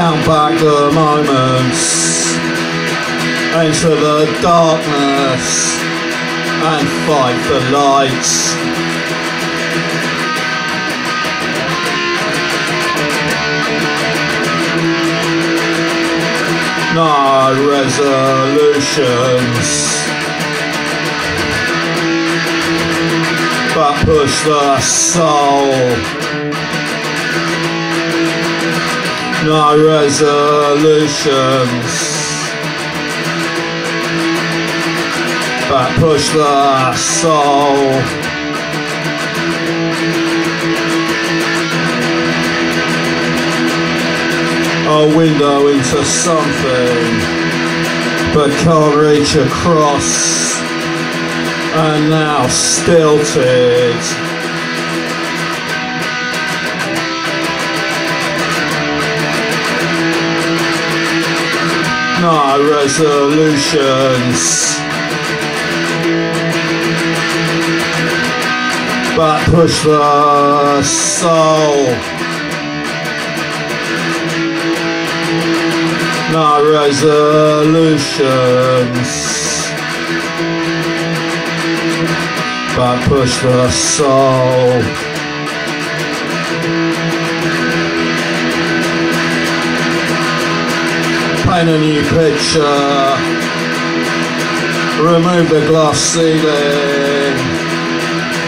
Count back the moments into the darkness and fight for light. No resolutions, but push the soul. No resolutions, but push the soul. a window into something, but can't reach across, and now stilted. No resolutions. But push the soul. no resolutions but push the soul new picture uh, remove the glass ceiling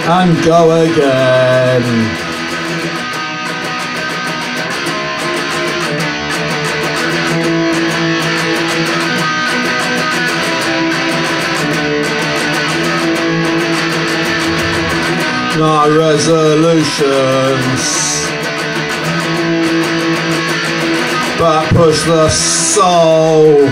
and go again. No resolutions but push the soul.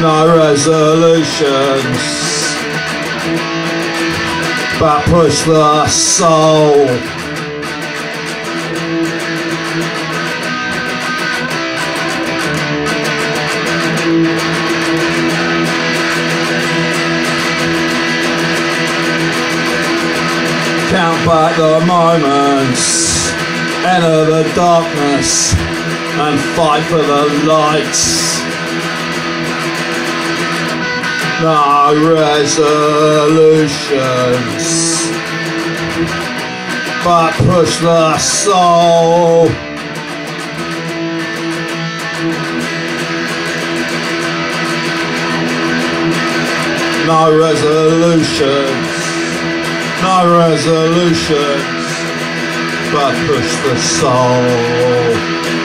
No resolutions. But push the soul back the moments enter the darkness and fight for the lights. No resolutions. But push the soul. No resolutions no resolutions but push the soul